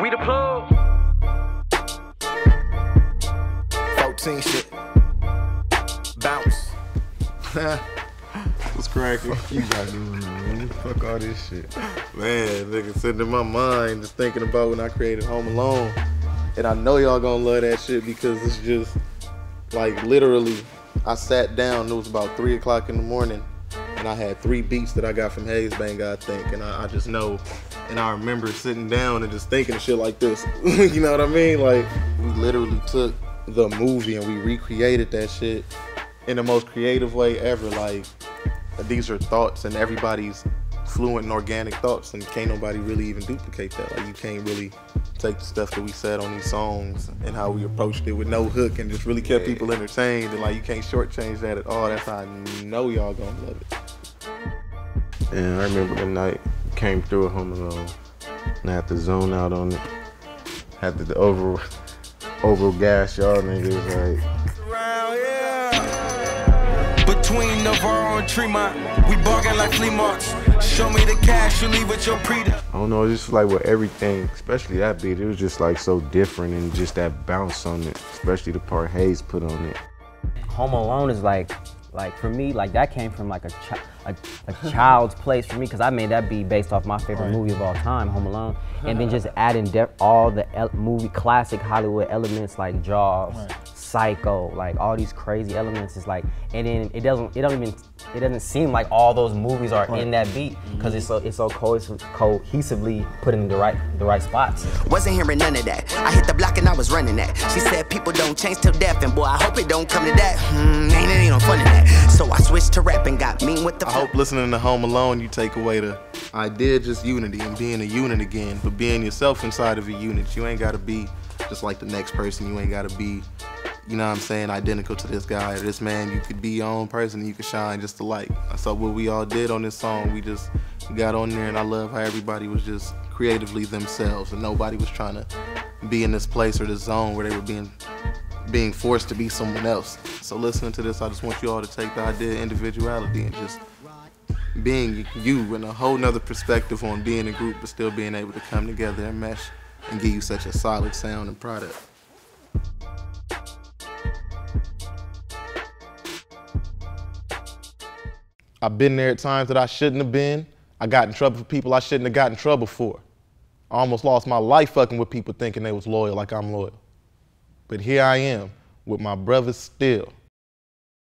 We the plug. 14 shit. Bounce. What's cracking? You got doing man. Fuck all this shit. Man, nigga, sitting in my mind just thinking about when I created Home Alone. And I know y'all gonna love that shit because it's just like literally I sat down, it was about three o'clock in the morning, and I had three beats that I got from Haze Bang, I think. And I, I just know and I remember sitting down and just thinking shit like this. you know what I mean? Like we literally took the movie and we recreated that shit in the most creative way ever. Like these are thoughts and everybody's fluent and organic thoughts and can't nobody really even duplicate that. Like you can't really take the stuff that we said on these songs and how we approached it with no hook and just really kept people entertained and like you can't shortchange that at all. That's how I know y'all gonna love it. And I remember the night came through at Home Alone and I had to zone out on it. Had to over over gas y'all niggas like Around here. Between Navarro and Tremont, we bargain like flea marks. Show me the cash, you leave with your pre. I don't know, it's just like with everything, especially that beat, it was just like so different and just that bounce on it, especially the part Haze put on it. Home Alone is like, like for me, like that came from like a, chi- a, a child's place for me because I made that beat based off my favorite movie of all time, Home Alone, and then just adding de- all the el- movie classic Hollywood elements like Jaws, Psycho, like all these crazy elements is like, and then it doesn't, it don't even, it doesn't seem like all those movies are in that beat because it's so it's so cohes- cohesively put in the right the right spots. Wasn't hearing none of that. I hit the block and I was running that. She said people don't change till death, and boy, I hope it don't come to that. Hmm, ain't it ain't no fun switched to rap and got mean with the I hope listening to Home Alone you take away the idea just unity and being a unit again, but being yourself inside of a unit. You ain't gotta be just like the next person. You ain't gotta be, you know what I'm saying, identical to this guy or this man. You could be your own person and you could shine just the alike. So what we all did on this song, we just got on there and I love how everybody was just creatively themselves and nobody was trying to be in this place or this zone where they were being being forced to be someone else. So listening to this, I just want you all to take the idea of individuality and just being you and a whole nother perspective on being a group but still being able to come together and mesh and give you such a solid sound and product. I've been there at times that I shouldn't have been. I got in trouble for people I shouldn't have got in trouble for. I almost lost my life fucking with people thinking they was loyal like I'm loyal. But here I am with my brothers still.